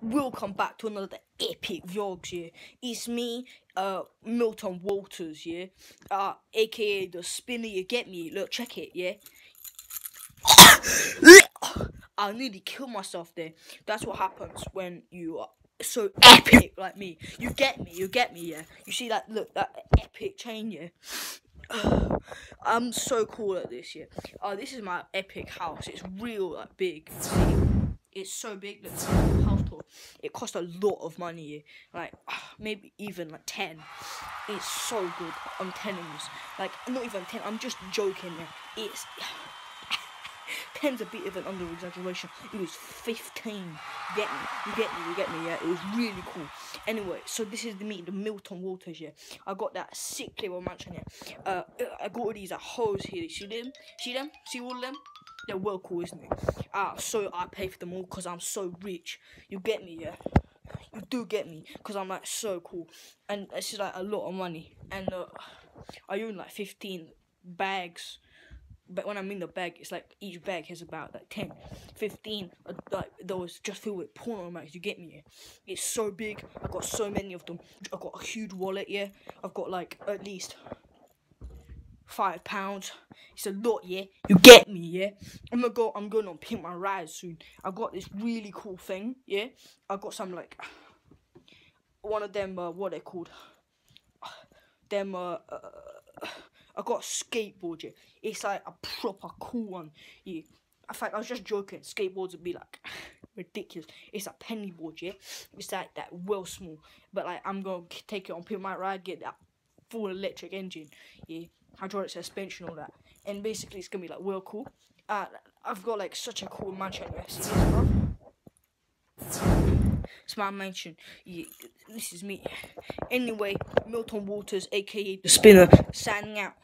welcome back to another epic vlogs, yeah. It's me, uh, Milton Walters, yeah. Uh, aka the spinner, you get me? Look, check it, yeah. I nearly killed myself there. That's what happens when you are so epic like me. You get me, you get me, yeah. You see that, look, that epic chain, yeah. I'm so cool at this, yeah. Uh, this is my epic house. It's real, like, big. It's so big that It cost a lot of money, like maybe even like ten. It's so good. I'm telling you, like not even ten. I'm just joking. Yeah. It's ten's a bit of an under exaggeration. It was fifteen. Get me? You get me? You get me? Yeah. It was really cool. Anyway, so this is the me, the Milton Walters. Yeah. I got that sick little mansion here. Uh, I got all these uh, hoes here. See them? See them? See all of them? They're well cool, isn't it? Ah, so I pay for them all because I'm so rich. You get me, yeah? You do get me because I'm like so cool, and it's like a lot of money. And uh, I own like 15 bags. But when I mean the bag, it's like each bag has about like 10, 15, uh, like those just filled with porn mags. You get me? Yeah? It's so big. I've got so many of them. I've got a huge wallet. Yeah, I've got like at least five pounds. It's a lot, yeah. You get me, yeah. I'm gonna go. I'm going on Pimp My Ride soon. I got this really cool thing, yeah. I got some like one of them. Uh, what they called? Them. Uh, uh, I got a skateboard, yeah. It's like a proper cool one, yeah. In fact, I was just joking. Skateboards would be like ridiculous. It's a penny board, yeah. It's like that well small, but like I'm gonna take it on Pimp My Ride, get that full electric engine, yeah hydraulic suspension, all that. And basically, it's gonna be like real cool. Uh, I've got like such a cool mansion. Bro? It's my mansion. Yeah, this is me. Anyway, Milton Waters, aka the Spinner, signing out.